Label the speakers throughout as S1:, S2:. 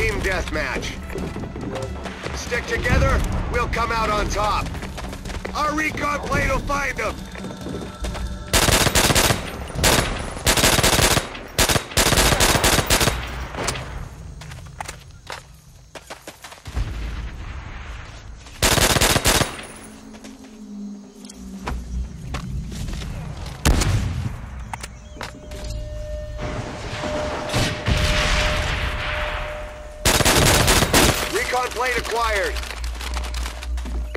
S1: Team deathmatch. Stick together, we'll come out on top. Our recon plane will find them. Plane acquired.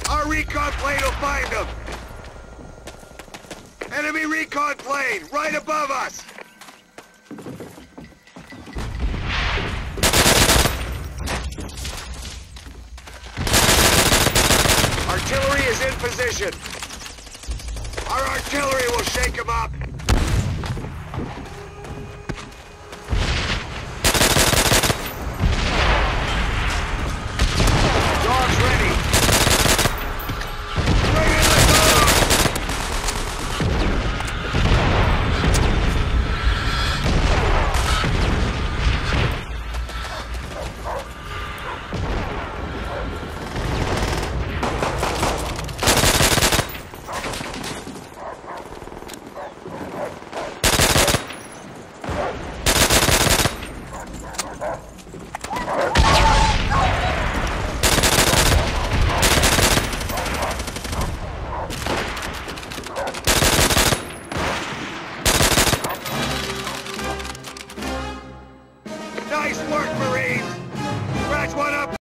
S1: Our recon plane will find them. Enemy recon plane right above us. Artillery is in position. Our artillery will shake. Nice work, Marines! Scratch one up!